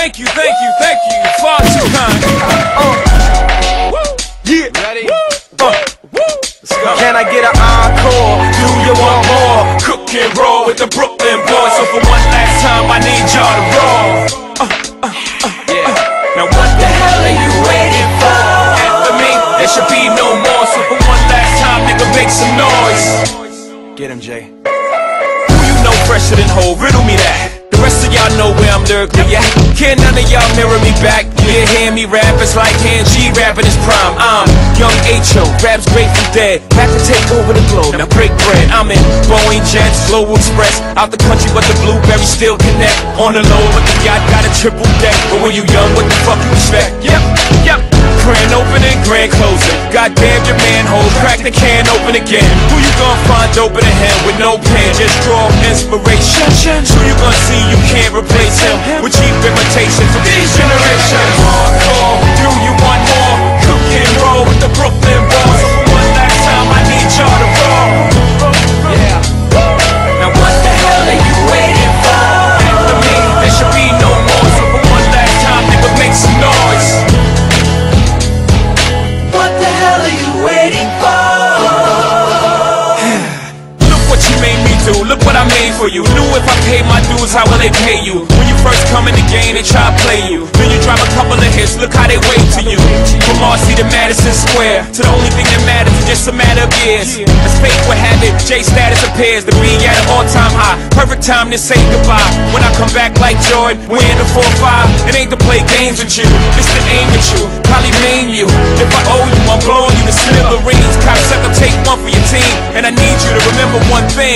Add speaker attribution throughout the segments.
Speaker 1: Thank you, thank you, thank you. Far too kind. Uh,
Speaker 2: Yeah.
Speaker 1: ready? Uh.
Speaker 2: Can I get an encore?
Speaker 1: Do you want more? Cook and roll with the Brooklyn boys. So for one last time, I need y'all to roll. Uh, uh, uh, yeah. Now what the hell are you waiting for? After me, there should be no more. So for one last time, nigga, make some noise.
Speaker 2: Get him, Jay.
Speaker 1: Who you know fresher than Hov? Riddle me that. The rest of y'all know where I'm lyrically at. Can none of y'all mirror me back? You hear me rap, it's like Han G rapping his prime. I'm young H.O., raps Grateful Dead. Back to take over the globe, now break bread. I'm in Boeing Jets, Global Express. Out the country, but the blueberries still connect. On the low, but the yacht got a triple deck. But when you young, what the fuck you expect? Yep. Goddamn your manhole, crack the can open again. Who you gonna find open a hand with no pen? Just draw inspiration. Who you gonna see you can't replace him with cheap imitations of these generations? For you. Knew if I paid my dues, how will they pay you? When you first come in the game, they try to play you. Then you drop a couple of hits, look how they wait to you. From Marcy to Madison Square, to the only thing that matters is just a matter of years. As fate would have it, Jay status appears to be at an all time high. Perfect time to say goodbye. When I come back like Jordan, we're in the 4-5. It ain't to play games with you, it's to aim at you. Probably maim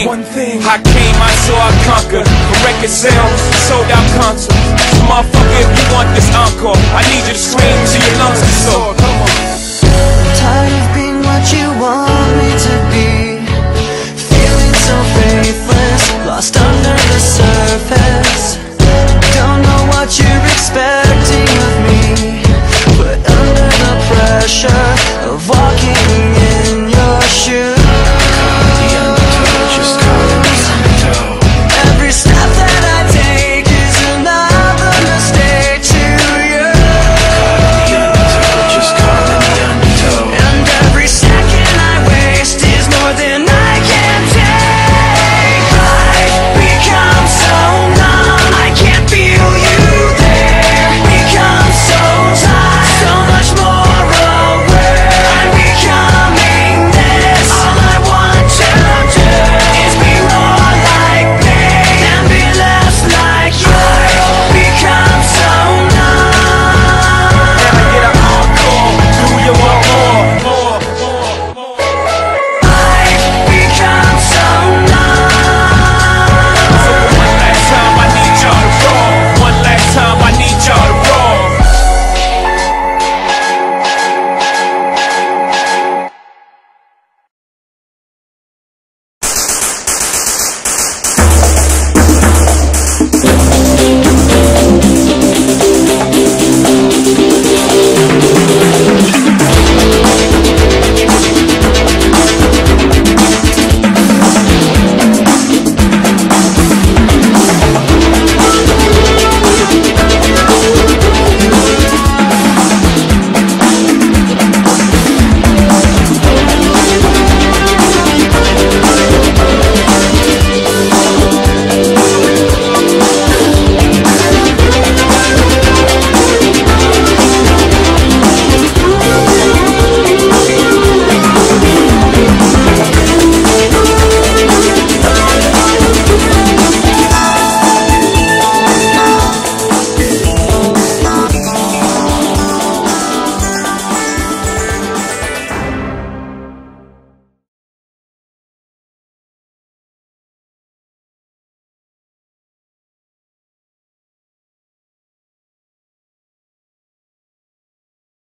Speaker 1: thing. I came, I saw, I conquered. For record sales, sold out concerts. So motherfucker, if you want this encore, I need you to scream till your lungs are